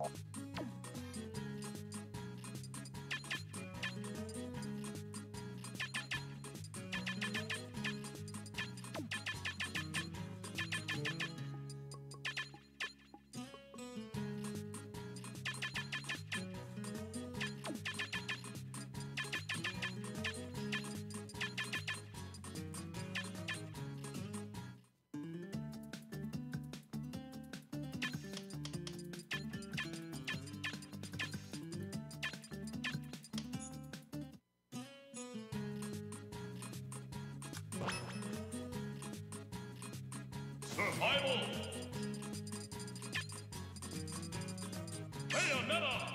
all. Survival! Bayonetta!